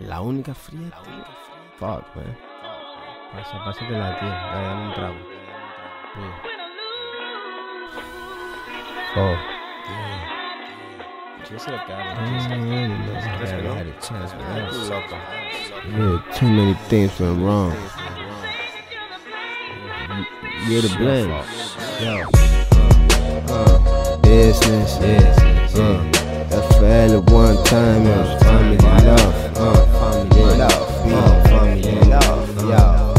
La única fría. Fuck, man. Pasa, pásatela, tío. Dale, dame un trago. Oh. Yo se lo cago. Yeah, too many things went wrong. You're the blame. Yo. Uh, business. Bussines. Uh, FL at one time. Uh, family love. Uh, family love. Uh, love. Yo.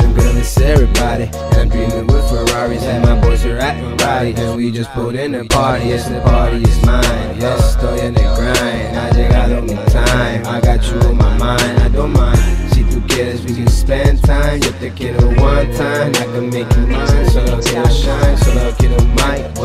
I'm gonna miss everybody. I'm dreaming with Ferraris. And my boys are acting right. And we just put in a party. Yes, the party is mine. Yes, estoy en el grind. Ha llegado mi time. I got you on my mind. I don't mind. Si tú quieres, we can spend time. Yo te quiero one time. I can make you mine. Solo quiero shine. Solo quiero mic.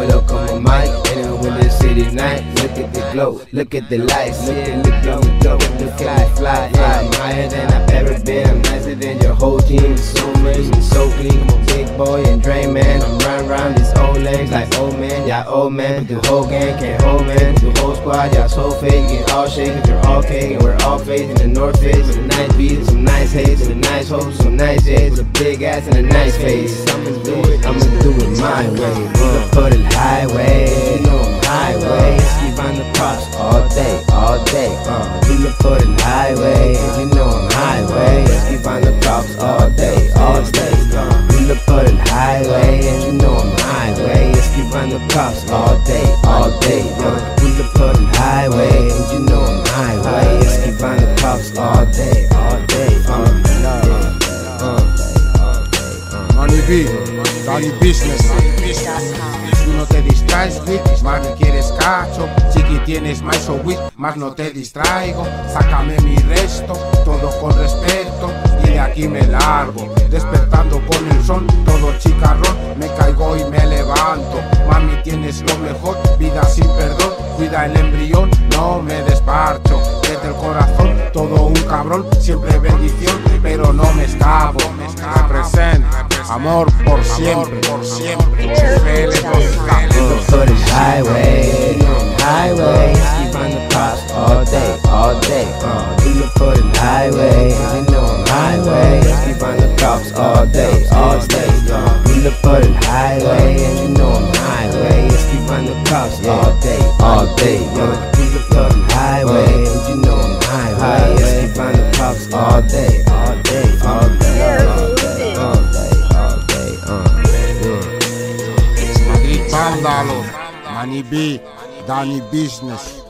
Glow. Look at the lights. Look at the glow. Look at the fly. Yeah, I'm higher than I've ever been. I'm nicer than your whole team. So and so clean. I'm a big boy and Drain man. I'm running around these old legs like old man. Yeah, old man. The whole gang can't hold man. The whole squad, y'all so fake. Get all shaking. You're all cake. And we're all face in the North Face. With a nice beat some nice haze. And a nice hope. Some nice J's. With a big ass and a nice face. I'ma do it. I'ma do it my way. Highway. You know highway. All day. Uh, we can put it highway. and You know I'm highway. Keep on the props all day. All day. Uh, we can put it highway. And you know I'm highway. Keep on the props all day. All day. Uh, we can put it highway. And you know I'm highway. Keep on the props all day. All day. Uh, uh, uh, Many B, Dani Bussines. Tú no te distraes, bitch, más me quieres cacho. Tienes más o wit, más no te distraigo. Sácame mi resto, todo con respeto. Y de aquí me largo, despertando con el sol, todo chicarrón. Me caigo y me levanto. Mami, tienes lo mejor, vida sin perdón. Cuida el embrión, no me desparcho. Desde el corazón, todo un cabrón. Siempre bendición, pero no me escapo. Represent, amor por siempre, por siempre. All day. Uh, we can put highway, and you know I'm highway. Keep on the props all day, all day, all day, all day, all day, all day. Uh, yeah. Madrid Vándalo, Many B, Dani Bussines.